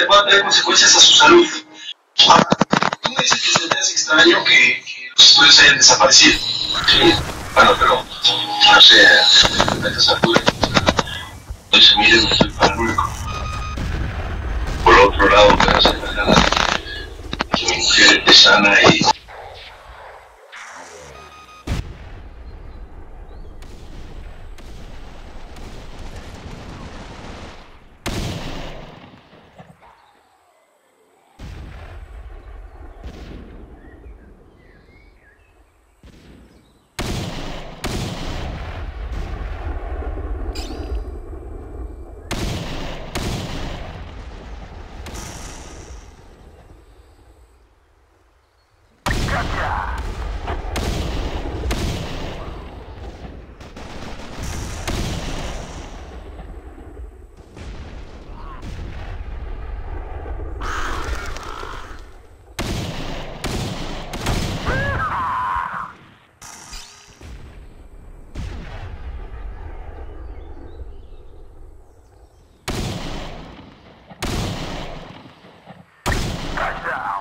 le pueda traer consecuencias a su salud. Tú me dices que se extraño que, los estudios hayan desaparecido. Sí, bueno, pero no sé, a alturas no. Por otro lado, me hace la que mi mujer esté sana y Touchdown.